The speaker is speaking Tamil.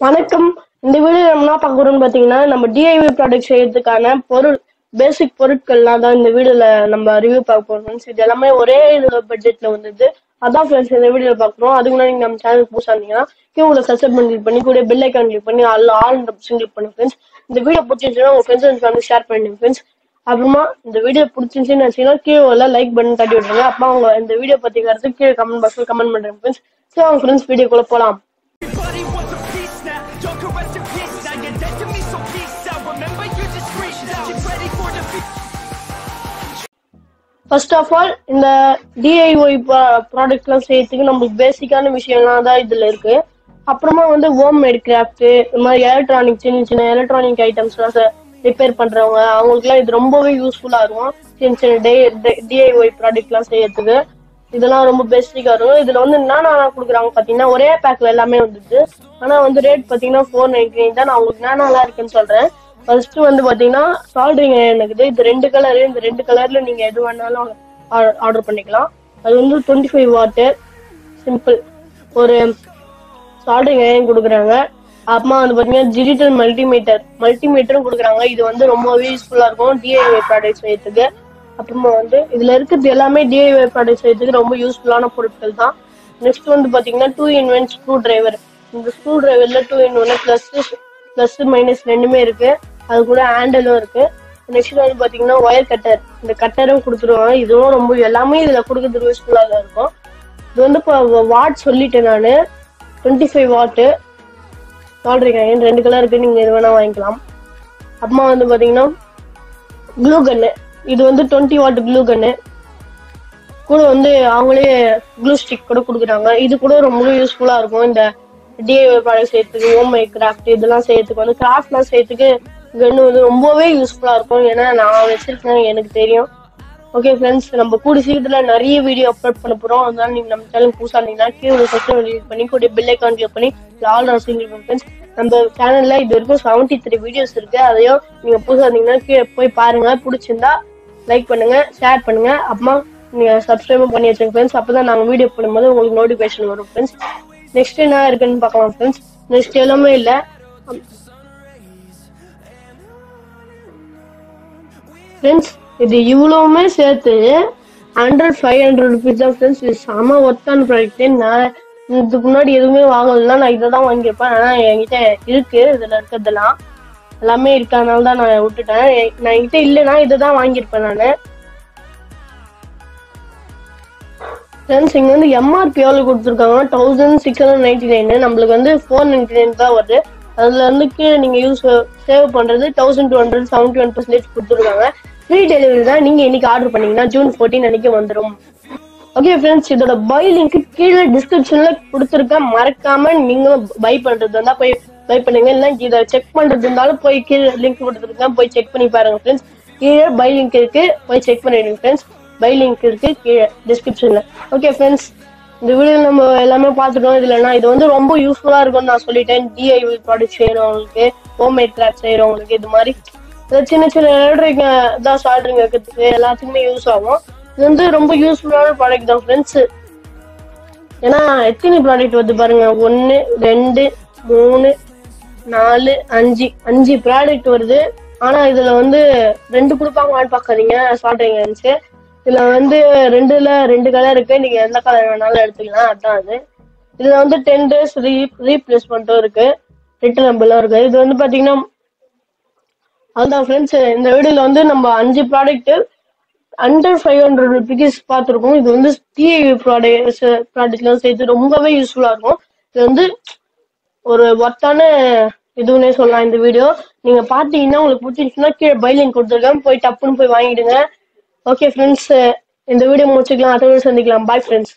வணக்கம். இந்த வீடியோ நம்ம என்ன பார்க்க போறோம்னு பாத்தீங்கன்னா நம்ம டிஐவி ப்ராடக்ட் செய்யறதுக்கான பொருள் பேசிக் பொருட்கள்லாம் தான் இந்த வீடியோல நம்ம ரிவ்யூ பார்க்க போறோம் இது எல்லாமே ஒரே பட்ஜெட்ல வந்தது. அதான் ஃப்ரெண்ட்ஸ் இந்த வீடியோல பார்க்குறோம். அதுக்கு முன்னாடி நம்ம சேனல் பூசா இருந்தீங்கன்னா கீழே சப்ஸ்கிரைப் பண்ணி பண்ணி கூட பெல் ஐக்கான் கிளிக் பண்ணி ஆல் ஆல் ஆப்ஷன் கிளிக் பண்ணுங்க ஃப்ரெண்ட்ஸ் இந்த வீடியோ பிடிச்சிருந்துச்சுன்னா உங்க ஃப்ரெண்ட்ஸ் அண்ட் ஃபேமிலி ஷேர் பண்ணுங்க ஃப்ரெண்ட்ஸ் அப்புறமா இந்த வீடியோ பிடிச்சிருந்துச்சுன்னு வச்சீங்கன்னா கீழே லைக் பண்ணி தட்டி விட்டுருங்க. அப்பா அவங்க இந்த வீடியோ பத்தி கருத்து கீழே கமெண்ட் பாக்ஸ்ல கமெண்ட் பண்றேன் ஃப்ரெண்ட்ஸ் ஸோ அவங்க ஃப்ரெண்ட்ஸ் வீடியோக்குள்ள போலாம். ஃபர்ஸ்ட் ஆஃப் ஆல் இந்த டிஐஒய் ப்ராடக்ட்லாம் செய்யறதுக்கு நம்மளுக்கு பேசிக்கான விஷயம்லாம் தான் இதுல இருக்கு. அப்புறமா வந்து ஹோம் மேட் கிராஃப்ட் இந்த மாதிரி எலக்ட்ரானிக் சின்ன சின்ன எலக்ட்ரானிக் ஐட்டம்ஸ்லாம் ரிப்பேர் பண்றவங்க அவங்களுக்குலாம் இது ரொம்பவே யூஸ்ஃபுல்லா இருக்கும். சின்ன சின்ன டே டிஐஒய் ப்ராடக்ட்லாம் செய்யறதுக்கு. இதெல்லாம் ரொம்ப பேசிக்கா இருக்கும். இதுல வந்து என்னென்ன கொடுக்குறாங்க பாத்தீங்கன்னா ஒரே பேக்ல எல்லாமே வந்துட்டு ஆனா வந்து ரேட் பாத்தீங்கன்னா ஃபோர் நைன்டி நைன் தான். நான் உங்களுக்கு என்னென்னலாம் இருக்குன்னு சொல்றேன். ஃபர்ஸ்ட் வந்து பாத்தீங்கன்னா சால்ட்ரிங் இருக்குது இது ரெண்டு கலரு இந்த ரெண்டு கலர்ல நீங்க எது வேணாலும் ஆர்டர் பண்ணிக்கலாம். அது வந்து டுவெண்ட்டி ஃபைவ் வாட்டு சிம்பிள் ஒரு சால்ட்ரிங் அயன் கொடுக்குறாங்க? அப்புறமா வந்து பாத்தீங்கன்னா டிஜிட்டல் மல்டிமீட்டர் மல்டிமீட்டரும் கொடுக்குறாங்க. இது வந்து ரொம்பவே யூஸ்ஃபுல்லா இருக்கும். டிஐஒய் ப்ராடக்ட் செய்யறதுக்கு அப்புறமா வந்து இதுல இருக்கிறது எல்லாமே டிஐஒய் ப்ராடக்ட் செய்யறதுக்கு ரொம்ப யூஸ்ஃபுல்லான பொருட்கள் தான். நெக்ஸ்ட் வந்து பாத்தீங்கன்னா two in one screw driver இந்த screw டிரைவர்ல two in one plus plus minus ரெண்டுமே இருக்கு. அது கூட ஹேண்டலும் இருக்கு. நெக்ஸ்ட் வந்து பாத்தீங்கன்னா ஒயர் கட்டர் இந்த கட்டரும் கொடுத்துருவாங்க. இதுவும் ரொம்ப எல்லாமே இதுல கொடுக்கறது யூஸ்ஃபுல்லா தான் இருக்கும். இது வந்து இப்போ வாட் சொல்லிட்டேன் நான். டுவெண்ட்டி ஃபைவ் வாட்டு சொல்றீங்க ரெண்டு கலர் இருக்கு. நீங்க எது வேணா வாங்கிக்கலாம். அப்புறமா வந்து பாத்தீங்கன்னா க்ளூ கன்னு இது வந்து டுவெண்ட்டி வாட் க்ளூ கன்னு கூட வந்து அவங்களே க்ளூ ஸ்டிக் கூட கொடுக்குறாங்க. இது கூட ரொம்ப யூஸ்ஃபுல்லா இருக்கும். இந்த டிஐஒய் ப்ராடக்ட் செய்யறதுக்கு ஹோம் மேக் கிராஃப்ட் இதெல்லாம் செய்யறதுக்கு வந்து கிராஃப்ட்லாம் செய்யறதுக்கு கன்று வந்து ரொம்பவே யூஸ்ஃபுல்லாக இருக்கும். ஏன்னா நான் வச்சிருக்கேன் எனக்கு தெரியும். ஓகே ஃப்ரெண்ட்ஸ் நம்ம கூடி சீக்கிரத்தில் நிறைய வீடியோ அப்லோட் பண்ண போகிறோம் அதனால நீங்கள் நம்ம சேனல் புதுசாக இருந்தீங்கன்னா கீழே செக்ஷன் கிளிக் பண்ணி கூட பில் ஐக்கான் கிளிக் பண்ணி ஆல் ரசிங் ஃப்ரெண்ட்ஸ் நம்ம சேனலில் இது வரைக்கும் செவன்ட்டி த்ரீ வீடியோஸ் இருக்குது அதையும் நீங்கள் புதுசாக இருந்தீங்கன்னா கீழே போய் பாருங்கள் பிடிச்சிருந்தா லைக் பண்ணுங்கள் ஷேர் பண்ணுங்கள் அப்புறமா நீங்கள் சப்ஸ்கிரைபும் பண்ணி வச்சுங்க ஃப்ரெண்ட்ஸ் அப்போ தான் நாங்கள் வீடியோ பண்ணும்போது உங்களுக்கு நோட்டிஃபிகேஷன் வரும் ஃப்ரெண்ட்ஸ் நெக்ஸ்ட் என்ன இருக்குன்னு பார்க்கலாம் ஃப்ரெண்ட்ஸ் நெக்ஸ்ட் எல்லாமே இல்லை. ஃப்ரெண்ட்ஸ் இது இவ்வளவுமே சேர்த்து ஹண்ட்ரட் ஃபைவ் ஹண்ட்ரட் ருபீஸ் தான் ஃப்ரெண்ட்ஸ் இது செம ஒர்த்தான ப்ராடக்ட் நான் இதுக்கு முன்னாடி எதுவுமே வாங்கலைன்னா நான் இதை தான் வாங்கியிருப்பேன். ஆனால் என்கிட்ட இருக்கு. இதில் இருக்கிறதெல்லாம் எல்லாமே இருக்கனால தான் நான் விட்டுட்டேன். நான் என்கிட்ட இல்லைன்னா இதை தான் வாங்கியிருப்பேன் நான். ஃப்ரெண்ட்ஸ் இங்கே வந்து எம்ஆர்பி எவ்வளோ கொடுத்துருக்காங்கன்னா thousand six hundred ninety nine நம்மளுக்கு வந்து ஃபோர் நைன்டி நைன் தான் வருது. அதுல இருந்து கீழே நீங்க யூஸ் சேவ் பண்றது thousand two hundred seventy one percentage கொடுத்துருக்காங்க. ஃப்ரீ டெலிவரி தான் நீங்க இன்னைக்கு ஆர்டர் பண்ணீங்கன்னா ஜூன் ஃபோர்டீன் அன்னைக்கு வந்துடும் ஓகே ஃப்ரெண்ட்ஸ் இதோட பை லிங்க் கீழே டிஸ்கிரிப்ஷன்ல கொடுத்துருக்கேன் மறக்காம நீங்களும் பை பண்றது இருந்தா போய் பை பண்ணுங்க. இல்ல இதை செக் பண்றது இருந்தாலும் போய் கீழே லிங்க் கொடுத்துருக்கேன். போய் செக் பண்ணி பாருங்க ஃப்ரெண்ட்ஸ் கீழே பை லிங்க் இருக்கு போய் செக் பண்ணிடுங்க ஃப்ரெண்ட்ஸ் பை லிங்க் இருக்கு கீழே டிஸ்கிரிப்ஷன்ல ஓகே ஃப்ரெண்ட்ஸ் இந்த வீடியோ நம்ம எல்லாமே பார்த்துட்டோம். இதுல இது வந்து ரொம்ப யூஸ்ஃபுல்லா இருக்கும்னு நான் சொல்லிட்டேன். டிஐ ப்ராடக்ட் செய்யறவங்களுக்கு ஹோம் மேட் கிராஃப்ட் செய்யறவங்களுக்கு இது மாதிரி. இந்த சின்ன சின்ன எலக்ட்ரிக் தான் சால்ட்ரிங் வைக்கிறதுக்கு எல்லாத்துக்குமே யூஸ் ஆகும். இது வந்து ரொம்ப யூஸ்ஃபுல்லான ப்ராடக்ட் தான் ஃப்ரெண்ட்ஸ் ஏன்னா எத்தனை ப்ராடக்ட் வருது பாருங்க. ஒன்னு ரெண்டு மூணு நாலு அஞ்சு. அஞ்சு ப்ராடக்ட் வருது. ஆனா இதுல வந்து ரெண்டு கொடுப்பாங்களான்னு பார்க்காதீங்க சால்ட்ரிங் இருந்துச்சு இதுல வந்து ரெண்டுல ரெண்டு கலர் இருக்கு. நீங்க எந்த கலர் வேணாலும் எடுத்துக்கலாம். அதான் அது. இதுல வந்து டென் டேஸ் ரீ ரீப்ளேஸ்மெண்ட்டும் இருக்கு. ரிட்டர்ன் நம்பரும் இருக்கு. இது வந்து பாத்தீங்கன்னா அதுதான் ஃப்ரெண்ட்ஸ் இந்த வீடியோல வந்து நம்ம அஞ்சு product under five hundred rupees பார்த்துருக்கோம் இது வந்து டிஐவி ப்ராடக்ட் ப்ராடக்ட்லாம் சேர்த்து ரொம்பவே யூஸ்ஃபுல்லா இருக்கும். இது வந்து ஒரு ஒர்த்தான இதுவுன்னே சொல்லலாம் இந்த வீடியோ நீங்க பாத்தீங்கன்னா உங்களுக்கு பிடிச்சிருச்சுன்னா கீழே பைலிங் கொடுத்துருக்கேன். போய் டப்புன்னு போய் வாங்கிடுங்க. ஓகே ஃப்ரெண்ட்ஸ் இந்த வீடியோ முடிச்சுக்கலாம். அடுத்த வீடியோ சந்திக்கலாம். Bye friends